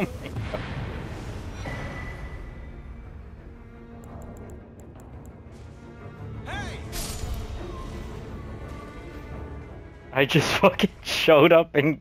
Hey! I just fucking showed up and